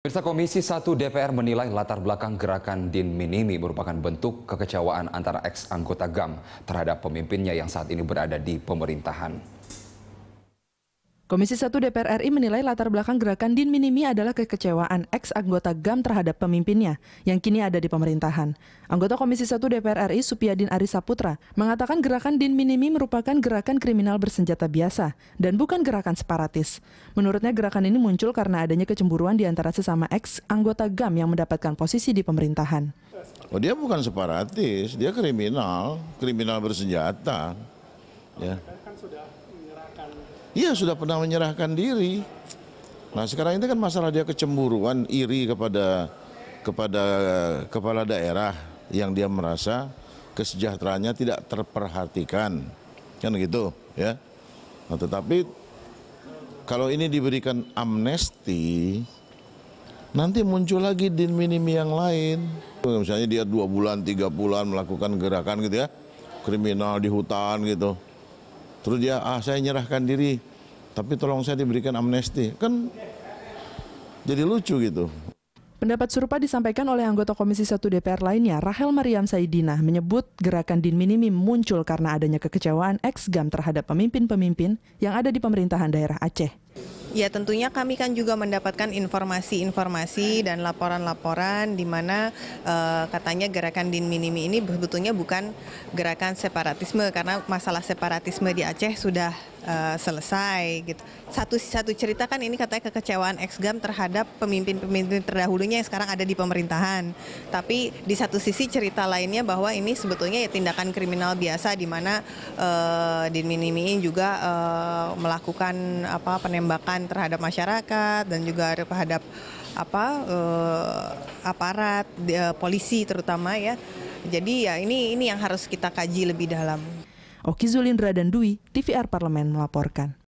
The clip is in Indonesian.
Pemirsa Komisi 1 DPR menilai latar belakang gerakan Din Minimi merupakan bentuk kekecewaan antara ex anggota GAM terhadap pemimpinnya yang saat ini berada di pemerintahan. Komisi 1 DPR RI menilai latar belakang gerakan Din Minimi adalah kekecewaan ex anggota GAM terhadap pemimpinnya yang kini ada di pemerintahan. Anggota Komisi 1 DPR RI Supiadin Arisa Putra mengatakan gerakan Din Minimi merupakan gerakan kriminal bersenjata biasa dan bukan gerakan separatis. Menurutnya gerakan ini muncul karena adanya kecemburuan di antara sesama ex anggota GAM yang mendapatkan posisi di pemerintahan. Oh, dia bukan separatis, dia kriminal, kriminal bersenjata. Ya. Sudah pernah menyerahkan diri. Nah sekarang ini kan masalah dia kecemburuan, iri kepada kepada kepala daerah yang dia merasa kesejahteraannya tidak terperhatikan, kan gitu ya. Nah, tetapi kalau ini diberikan amnesti, nanti muncul lagi din minimi yang lain. Misalnya dia dua bulan, tiga bulan melakukan gerakan gitu ya, kriminal di hutan gitu Terus dia, ah saya nyerahkan diri, tapi tolong saya diberikan amnesti. Kan jadi lucu gitu. Pendapat serupa disampaikan oleh anggota Komisi 1 DPR lainnya, Rahel Mariam Saidina, menyebut gerakan Din Minimi muncul karena adanya kekecewaan ex-GAM terhadap pemimpin-pemimpin yang ada di pemerintahan daerah Aceh. Ya tentunya kami kan juga mendapatkan informasi-informasi dan laporan-laporan di mana uh, katanya gerakan Din Minimi ini sebetulnya bukan gerakan separatisme karena masalah separatisme di Aceh sudah uh, selesai gitu. Satu satu cerita kan ini katanya kekecewaan ex-GAM terhadap pemimpin-pemimpin terdahulunya yang sekarang ada di pemerintahan. Tapi di satu sisi cerita lainnya bahwa ini sebetulnya ya tindakan kriminal biasa di mana uh, Din Minimi juga uh, melakukan apa penembakan terhadap masyarakat dan juga terhadap apa uh, aparat uh, polisi terutama ya. Jadi ya ini ini yang harus kita kaji lebih dalam. Oki Zulindra dan Dwi, TVR Parlemen melaporkan.